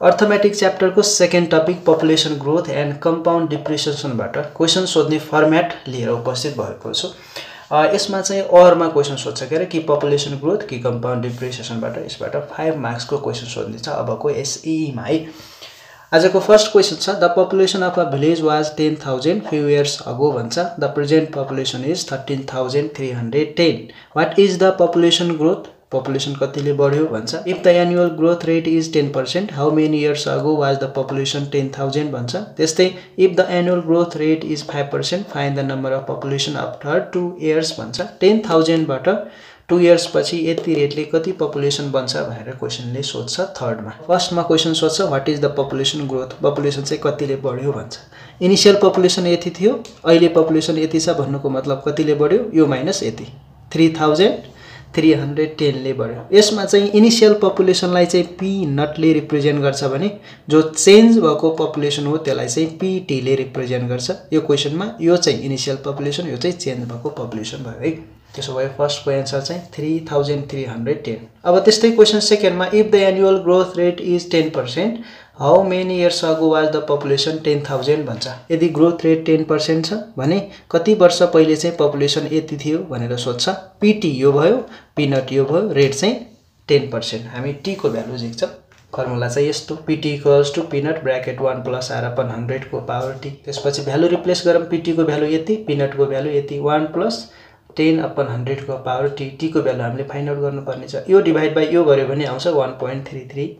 Arithmetic च्याप्टरको second topic population growth and compound डिप्रिसिएसनबाट question सोध्ने format लिएर उपस्थित भएको छु। यसमा चाहिँ अरमा क्वेसन सोध्छ के अरे कि पपुलेसन ग्रोथ कि कम्पाउन्ड डिप्रिसिएसनबाट यसबाट फाइभ मार्क्सको क्वेसन सोध्नेछ अबको एसइमा है। आजको फर्स्ट क्वेसन छ the population of a village was ten thousand few years ago भन्छ। The present population is thirteen thousand three hundred ten. What is the population growth? Population कतिले बढ्यो भन्छ? If the annual growth rate is ten percent how many years ago was the population ten thousand भन्छ? त्यस्तै if the annual growth rate is five percent find the number of population after two years भन्छ? Ten थाउजन्डबाट two इयर्सपछि यति रेटले कति population बन्छ भनेर क्वेसनले सोध्छ थर्डमा फर्स्टमा क्वेसन सोध्छ what is the population growth population चाहिँ कतिले बढ्यो भन्छ? इनिसियल पपुलेसन यति थियो अहिले पपुलेसन यति छ भन्नुको मतलब कतिले बढ्यो? यो माइनस यति। थ्री थाउजन्ड थ्री हन्ड्रेड टेनले बढ्यो। यसमा चाहिँ इनिसियल पपुलेसनलाई चाहिँ पी नटले रिप्रेजेन्ट गर्छ भने जो चेन्ज भएको पपुलेसन हो त्यसलाई चाहिँ पिटीले रिप्रेजेन्ट गर्छ। यो क्वेसनमा यो चाहिँ इनिसियल पपुलेसन यो चाहिँ चेन्ज भएको पपुलेसन भयो है? त्यसो भए फर्स्टको एन्सर चाहिँ three thousand three hundred ten अब त्यस्तै क्वेसन सेकेन्डमा if the annual growth rate is ten percent how many years ago was the population ten thousand भन्छ? यदि ग्रोथ रेट टेन पर्सेन्ट छ भने कति वर्ष पहिले चाहिँ पपुलेसन यति थियो भनेर सोध्छ। पिटी यो भयो पिनट यो भयो रेट चाहिँ टेन पर्सेन्ट हामी टीको भ्यालु झिक्छ फर्मुला चाहिँ यस्तो। P T equals to P naught bracket one plus R upon हन्ड्रेडको power T त्यसपछि भ्यालु रिप्लेस गरौँ। पिटीको भ्यालु यति पिनटको भ्यालु यति। वान प्लस टेन अपन हन्ड्रेडको पावर टी टीको भ्यालु हामीले फाइन्ड आउट गर्नुपर्ने छ यो डिभाइड बाई यो गऱ्यो भने आउँछ one point three three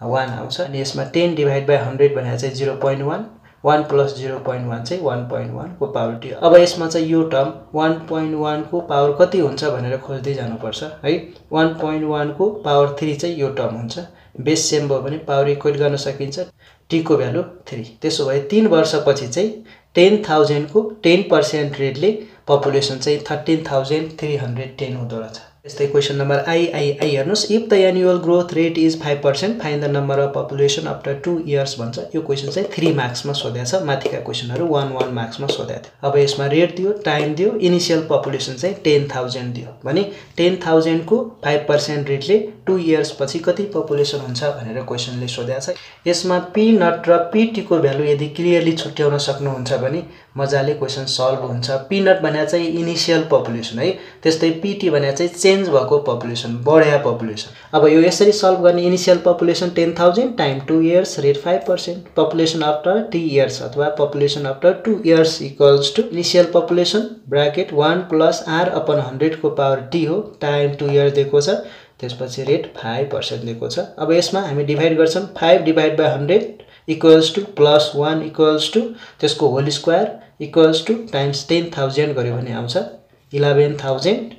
one आउँछ। अनि यसमा टेन डिभाइड बाई हन्ड्रेड भनेर चाहिँ zero point one one plus zero point one चाहिँ वान पोइन्ट वानको पावर टी अब यसमा चाहिँ यो टर्म वान पोइन्ट वानको पावर कति हुन्छ भनेर खोज्दै जानुपर्छ है? वान पोइन्ट वानको पावर थ्री चाहिँ यो टर्म हुन्छ। बेस सेम भयो भने पावर इक्वेट गर्न सकिन्छ टीको भ्यालु थ्री त्यसो भए तिन वर्षपछि चाहिँ टेन थाउजन्डको टेन पर्सेन्ट रेटले पपुलेसन चाहिँ thirteen thousand three hundred ten हुँदो रहेछ। यस्तै question number I I I हेर्नुहोस्। If the annual growth rate is five percent find the number of population after two years भन्छ। यो क्वेसन चाहिँ थ्री मार्क्समा सोधेको छ। माथिका क्वेसनहरू वान वान मार्क्समा सोधेको थियो। अब यसमा रेट दियो टाइम दियो। इनिसियल पपुलेसन चाहिँ टेन थाउजन्ड दियो। भने टेन थाउजन्डको फाइभ पर्सेन्ट रेटले टु इयर्सपछि कति पपुलेसन हुन्छ भनेर क्वेसनले सोधेको छ। यसमा पी नट र पिटीको भ्यालु यदि क्लियरली छुट्याउन सक्नुहुन्छ भने मजाले क्वेसन सल्भ हुन्छ। पिनट भने चाहिँ इनिसियल पपुलेसन है त्यस्तै पिटी भने चाहिँ चेन्ज भएको पपुलेसन बढ्या पपुलेसन अब यो यसरी सल्भ गर्ने initial population ten thousand time two years rate five percent population after T years अथवा population after two years equals to initial population bracket one plus R upon हन्ड्रेडको power T हो time two years दिएको छ। त्यसपछि rate five percent दिएको छ। अब यसमा हामी डिभाइड गर्छौँ। Five divide by hundred equals to plus one equals to त्यसको whole square equals to times ten thousand गऱ्यो भने आउँछ। Eleven thousand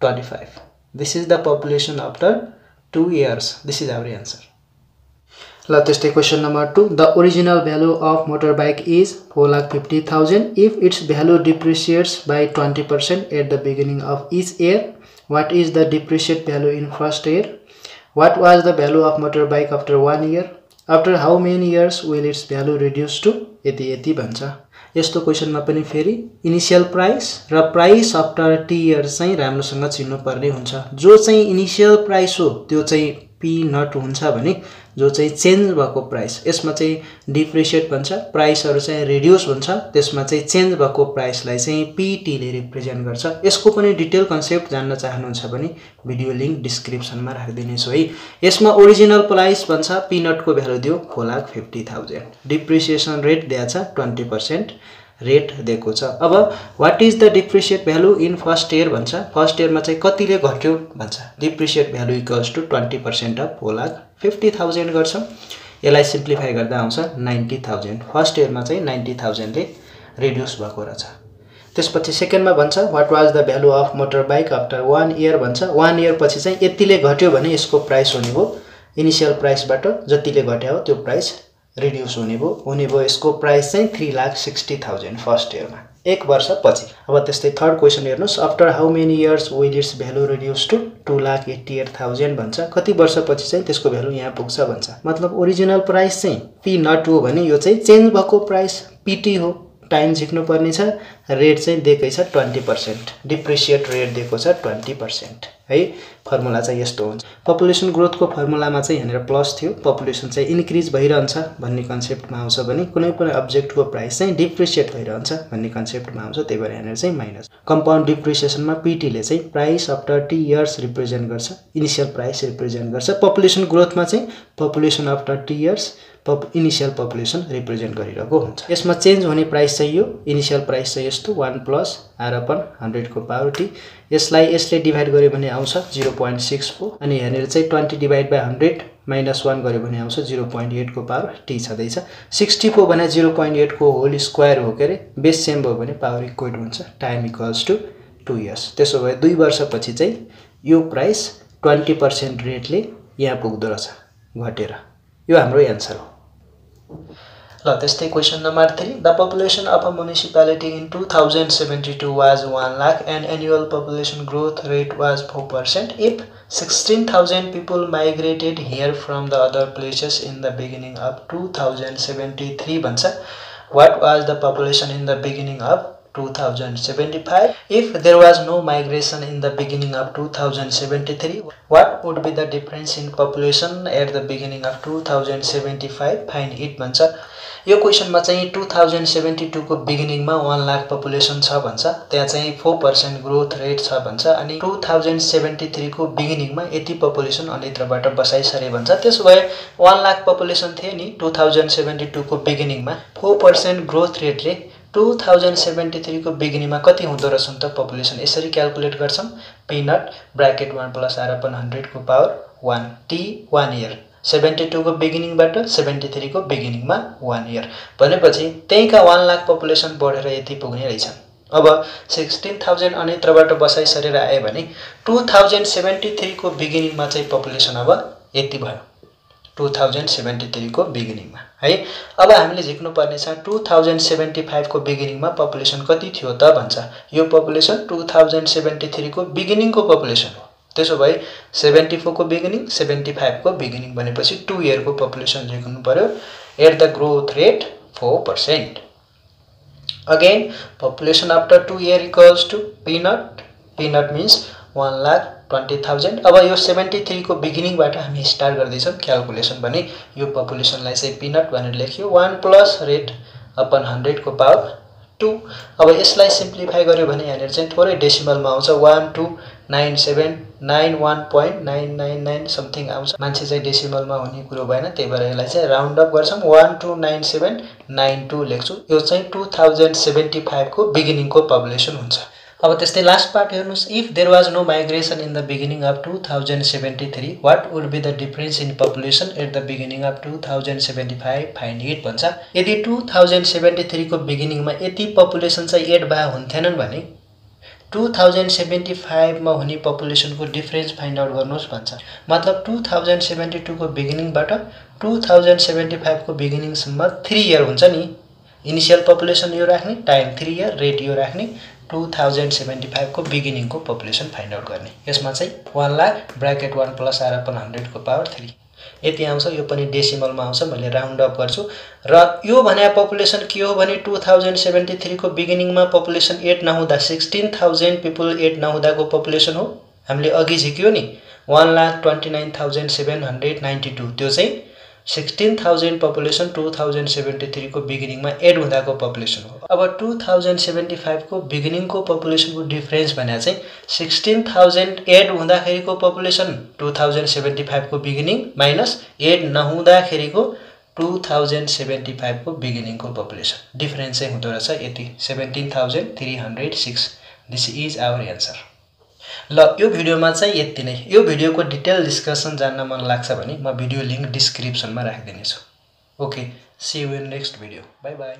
twenty five this is the population after two years this is our answer ल त्यस्तै question number two the original value of motor bike is four lakh fifty thousand if its value depreciates by twenty percent at the beginning of each year is the depreciate value in first year what was the value of motor bike after one year after how many years will its value reduce to यति यति भन्छ। यस्तो क्वेसनमा पनि फेरि initial price र price after T years चाहिँ राम्रोसँग चिन्नुपर्ने हुन्छ। जो चाहिँ इनिसियल प्राइस हो त्यो चाहिँ पी नट हुन्छ भने जो चाहिँ चेन्ज भएको प्राइस यसमा चाहिँ डिप्रिसिएट भन्छ प्राइसहरू चाहिँ रिड्युस हुन्छ त्यसमा चाहिँ चेन्ज भएको प्राइसलाई चाहिँ पिटीले रिप्रेजेन्ट गर्छ। यसको पनि डिटेल कन्सेप्ट जान्न चाहनुहुन्छ भने भिडियो लिङ्क डिस्क्रिप्सनमा राखिदिनेछु है। यसमा ओरिजिनल प्राइस भन्छ पिनटको भ्यालु दियो four lakh fifty thousand depreciation rate दिएको छ ट्वेन्टी पर्सेन्ट रेट दिएको छ। अब what is the depreciate value in first year भन्छ? फर्स्ट इयरमा चाहिँ कतिले घट्यो भन्छ? Depreciate value equals to twenty percent of four lakh fifty thousand गर्छ। यसलाई सिम्प्लिफाई गर्दा आउँछ नाइन्टी थाउजन्ड फर्स्ट इयरमा चाहिँ नाइन्टी थाउजन्डले रिड्युस भएको रहेछ। त्यसपछि सेकेन्डमा भन्छ what was the value of motor bike after one year भन्छ। वान इयर पछि चाहिँ यतिले घट्यो भने यसको प्राइस हुने भयो इनिसियल प्राइसबाट जतिले घट्यो हो त्यो प्राइस रिड्युस हुने भयो। हुने भयो यसको प्राइस चाहिँ three lakh sixty thousand first इयरमा एक वर्षपछि। अब त्यस्तै थर्ड क्वेसन हेर्नुहोस्। After how many years will its value reduce to two lakh eighty eight thousand भन्छ। कति वर्षपछि चाहिँ त्यसको भ्यालु यहाँ पुग्छ भन्छ। मतलब ओरिजिनल प्राइस चाहिँ पी नट हो भने यो चाहिँ चेन्ज भएको प्राइस पिटी हो। टाइम झिक्नु पर्ने छ रेट चाहिँ दिएकै छ ट्वेन्टी पर्सेन्ट डिप्रिसिएट रेट दिएको छ ट्वेन्टी पर्सेन्ट है फर्मुला चाहिँ यस्तो हुन्छ। पपुलेसन ग्रोथको फर्मुलामा चाहिँ यहाँनिर प्लस थियो। पपुलेसन चाहिँ इन्क्रिज भइरहन्छ भन्ने कन्सेप्टमा आउँछ भने कुनै पनि अब्जेक्टको प्राइस चाहिँ डिप्रिसिएट भइरहन्छ भन्ने कन्सेप्टमा आउँछ। त्यही भएर यहाँनिर चाहिँ माइनस कम्पाउन्ड डिप्रिसिएसनमा पिटीले चाहिँ price after T years represent गर्छ। इनिसियल प्राइस रिप्रेजेन्ट गर्छ। पपुलेसन ग्रोथमा चाहिँ population after T years pop initial population represent गरिरहेको हुन्छ। यसमा चेन्ज हुने प्राइस चाहिँ यो इनिसियल प्राइस चाहिँ यस्तो वान प्लस आर अपन हन्ड्रेडको पावर टी यसलाई यसले डिभाइड गऱ्यो भने आउँछ जिरो पोइन्ट सिक्स फोर अनि यहाँनिर चाहिँ twenty divide by hundred minus one गऱ्यो भने आउँछ जिरो पोइन्ट एटको पावर टी छँदैछ। सिक्सटी फोर भने जिरो पोइन्ट एटको होल स्क्वायर हो के अरे? बेस सेम भयो भने पावर इक्वेट हुन्छ। Time equals to two years त्यसो भए दुई वर्षपछि चाहिँ यो प्राइस ट्वेन्टी पर्सेन्ट रेटले यहाँ पुग्दो रहेछ। घटेर। यो हाम्रो एन्सर हो। ल त्यस्तै question number three the population of a municipality in two thousand seventy two was one lakh and annual population growth rate was four percent if sixteen thousand people migrated here from the other places in the beginning of two thousand seventy three भन्छ what was the population in the beginning of 2075 if there was no migration in the beginning of 2073 what would be the difference in population at the beginning of 2075 find it भन्छ यो क्वेसनमा चाहिँ two thousand seventy टूको बिगिनिङमा one lakh population छ भन्छ। त्यहाँ चाहिँ फोर पर्सेन्ट ग्रोथ रेट छ भन्छ अनि टु थाउजन्ड सेभेन्टी थ्रीको बिगिनिङमा यति पपुलेसन अन्यत्रबाट बसाइसरे भन्छ। त्यसो भए वान लाख पपुलेसन थियो नि टु थाउजन्ड सेभेन्टी टूको बिगिनिङमा फोर पर्सेन्ट ग्रोथ रेटले टु थाउजन्ड सेभेन्टी थ्रीको बिगिनिङमा कति हुँदो रहेछ त पपुलेसन यसरी क्यालकुलेट गर्छौँ। P naught bracket one plus R upon हन्ड्रेडको power one T one year seventy टूको बिगिनिङबाट सेभेन्टी थ्रीको बिगिनिङमा वान इयर भनेपछि त्यहीँका वान लाख पपुलेसन बढेर यति पुग्ने रहेछ अब सिक्सटिन थाउजन्ड अन्यत्रबाट बसाइ सरेर आयो भने टु थाउजन्ड सेभेन्टी थ्रीको बिगिनिङमा चाहिँ पपुलेसन अब यति भयो। टु थाउजन्ड सेभेन्टी थ्रीको बिगिनिङमा। है अब हामीले झिक्नुपर्ने छ टु थाउजन्ड सेभेन्टी फाइभको बिगिनिङमा पपुलेसन कति थियो त भन्छ। यो पपुलेसन टु थाउजन्ड सेभेन्टी थ्रीको बिगिनिङको पपुलेसन हो। त्यसो भए सेभेन्टी फोरको बिगिनिङ सेभेन्टी फाइभको बिगिनिङ भनेपछि टु इयरको पपुलेसन झिक्नु पऱ्यो at the growth rate four percent again population after two year equals to P naught P naught means one lakh twenty thousand अब यो सेभेन्टी थ्रीको बिगिनिङबाट हामी स्टार्ट गर्दैछौँ क्यालकुलेसन भने। यो पपुलेसनलाई चाहिँ पिनट भनेर लेख्यो। वान प्लस रेट अपन हन्ड्रेडको पावर टू अब यसलाई सिम्प्लिफाई गऱ्यो भने यहाँनिर चाहिँ थोरै डेसिमलमा आउँछ। One two nine seven nine one point nine nine nine something आउँछ। मान्छे चाहिँ डेसिमलमा हुने कुरो भएन त्यही भएर यसलाई चाहिँ राउन्ड अप गर्छौँ। One two nine seven nine two लेख्छु। यो चाहिँ टु थाउजन्ड सेभेन्टी फाइभको बिगिनिङको पपुलेसन हुन्छ। अब त्यस्तै लास्ट पार्ट हेर्नुहोस्। If there was no migration in the beginning of two thousand seventy three what would be the difference in population at the beginning of two thousand seventy five fine at भन्छ। यदि two thousand seventy थ्रीको बिगिनिङमा यति population चाहिँ add भए हुन्थेनन् भने two thousand seventy फाइभमा हुने पपुलेसनको डिफ्रेन्स फाइन्ड आउट गर्नुहोस् भन्छ। मतलब टु थाउजन्ड सेभेन्टी टूको बिगिनिङबाट टु थाउजन्ड सेभेन्टी फाइभको बिगिनिङसम्म थ्री इयर हुन्छ नि। इनिसियल पपुलेसन यो राख्ने टाइम थ्री इयर रेट यो राख्ने टु थाउजन्ड सेभेन्टी फाइभको बिगिनिङको पपुलेसन फाइन्ड आउट गर्ने। यसमा चाहिँ one lakh bracket one plus R upon हन्ड्रेडको power three यति आउँछ यो पनि डेसिमलमा आउँछ मैले राउन्ड अप गर्छु। र यो भने पपुलेसन के हो भने टु थाउजन्ड सेभेन्टी थ्रीको बिगिनिङमा पपुलेसन एट नहुँदा सिक्सटिन थाउजन्ड पिपुल एट नहुँदाको पपुलेसन हो। हामीले अघि झिक्यो नि one lakh twenty nine thousand seven hundred ninety two त्यो चाहिँ sixteen thousand population two thousand seventy थ्रीको बिगिनिङमा एड हुँदाको पपुलेसन हो। अब टु थाउजन्ड सेभेन्टी फाइभको बिगिनिङको पपुलेसनको डिफ्रेन्स भने चाहिँ सिक्सटिन थाउजन्ड एड हुँदाखेरिको पपुलेसन टु थाउजन्ड सेभेन्टी फाइभको बिगिनिङ माइनस एड नहुँदाखेरिको टु थाउजन्ड सेभेन्टी फाइभको बिगिनिङको पपुलेसन डिफ्रेन्स चाहिँ हुँदो रहेछ यति। Seventeen thousand three hundred six this is our answer ल यो भिडियोमा चाहिँ यति नै। यो भिडियोको डिटेल डिस्कसन जान्न मन लाग्छ भने म भिडियो लिङ्क डिस्क्रिप्सनमा राखिदिनेछु। Okay see you in next video bye bye